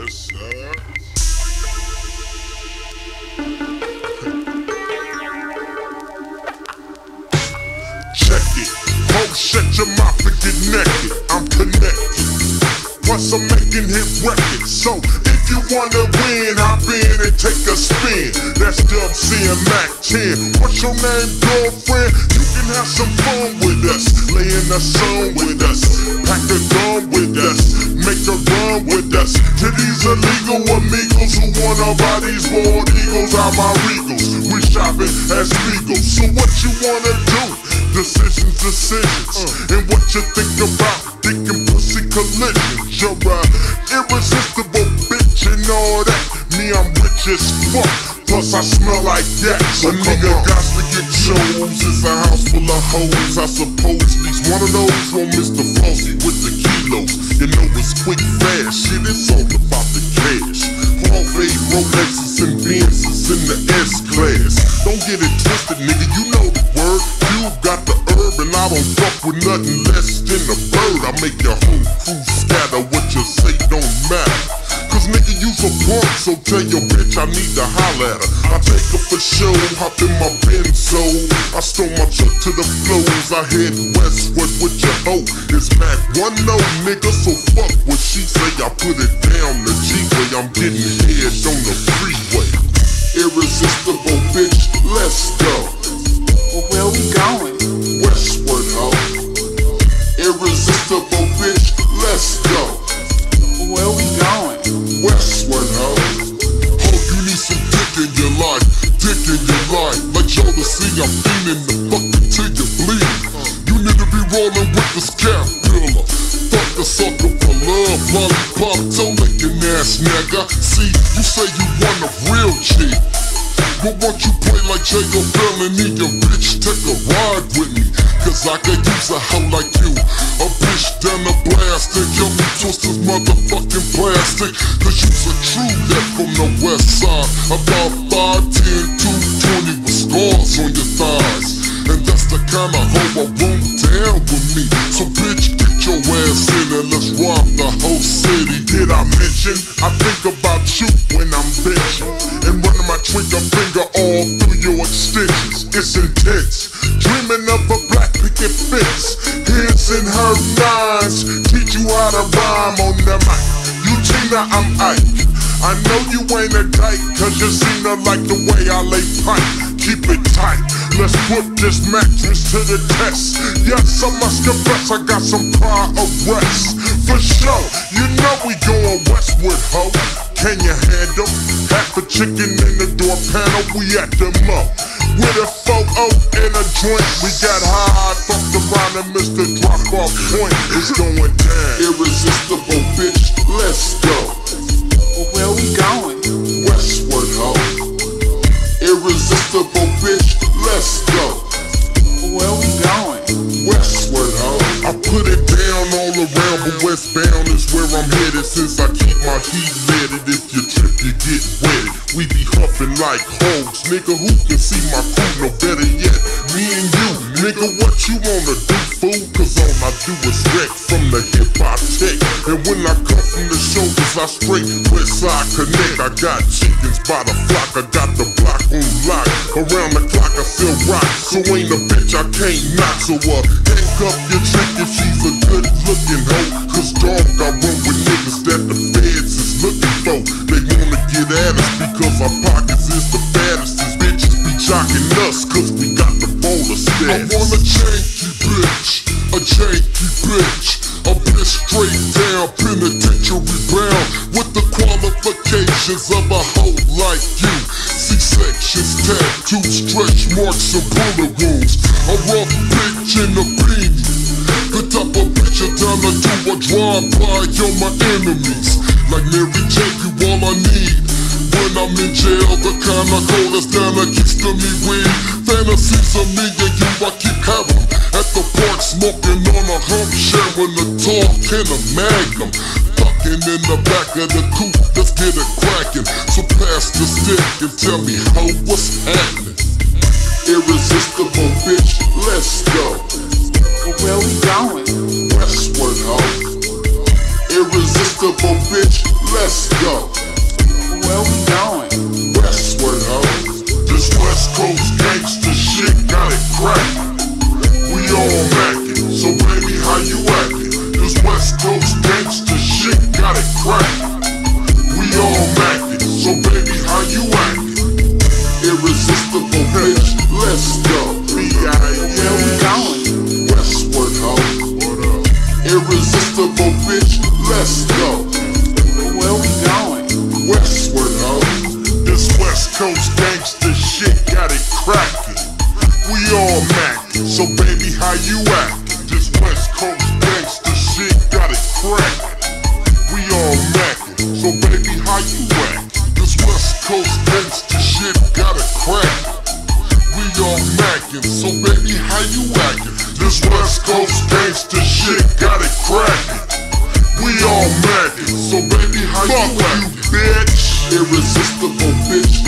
Check it. Ho, shut your mouth and get naked. I'm connected. Plus, I'm making hit records. So, if you wanna win, hop in and take a spin. That's Dub C and Mack 10. What's your name, girlfriend? You can have some fun. The sun with us. Pack a gun with us. Make a run with us. To these illegal amigos who wanna buy these bald eagles out my regals. We shopping as legal. So, what you wanna do? Decisions, decisions. And what you think about dick and pussy collisions. You're a irresistible bitch and all that. Me, I'm rich as fuck. Plus, I smell like that. So, nigga got to get shows. It's a house full of hoes. I suppose these one of those won't miss the flossy with the kilos. You know it's quick, fast. Shit, it's all about the cash. Harvey, Rolexes, and Benzes in the S class. Don't get it twisted, nigga. You know the word. You got the herb, and I don't fuck with nothing less than a bird. I make your whole crew scatter. What you say don't matter. So tell your bitch I need to holler at her. I take her for show, hop in my benzo. I stole my truck to the flows. I head westward with your hoe. It's Mac 1 no nigga, so fuck what she say. I put it down the G-way. I'm getting head on the freeway. Irresistible bitch, let's go. Well, where we going? Westward, ho. Irresistible bitch, let's go. Lollipop, toe licking ass nigga. See, you say you want a real G. But won't you play like Jacob Bellamy, your bitch, take a ride with me Cause I could use a hoe like you A bitch done a blast and yo, me twist this motherfucking plastic Cause you's a true that from the west side About down with me. So bitch, get your ass in and let's rock the whole city. Did I mention, I think about you when I'm bitching. And running my trigger finger all through your extensions. It's intense, dreaming of a black picket fence. His and her nines, teach you how to rhyme on the mic. You Eugenia, I'm Ike. I know you ain't a dyke, cause you seen her like the way I lay pipe. Keep it tight, let's put this mattress to the test. Yes, I must confess, I got some prior arrests. For sure, you know we going westward, ho. Can you handle half a chicken in the door panel? We at the mo. With a photo and a joint, we got high, fucked around and missed the drop off point. It's going down. Irresistible, bitch, around, but westbound is where I'm headed. Since I keep my heat leaded, if you trip, you get wetted. We be huffing like hoes, nigga. Who can see my crew? No better yet, me and you, nigga. What you wanna do, fool? Cause all I do is wreck from the hip hop tech. And when I come from the shoulders, I straight west side connect. I got chickens by the flock, I got the block on lock. Around the clock, I still rock. So ain't a bitch I can't knock. So uh, hang up your chick if she's a good looking hoe. Cause dog, I run with niggas that the feds is looking for. They wanna get at us because our pockets is the baddest. These bitches be jocking us cause we got the bowler stats. I want a janky bitch, a janky bitch. A bitch straight down, penitentiary bound With the qualifications of a hoe like you C-sections, tattoos, stretch marks, and bullet wounds A rough bitch in a beanie The type of bitch you tell her do a drive-by on my enemies Like Mary J, you all I need. When I'm in jail, the kind of cold that's down against to me weed Fantasies of me and you, I keep having. At the park, smoking on a hump, sharing a talk and a magnum. Fucking in the back of the coupe, let's get it cracking. So pass the stick and tell me how what's happening. Irresistible bitch, let's how you actin'? This West Coast gangsta shit got it crackin'. We all mackin', so baby, how you actin'? This West Coast gangsta shit got it crackin'. We all mackin', so baby, how you actin'? bitch? Irresistible bitch,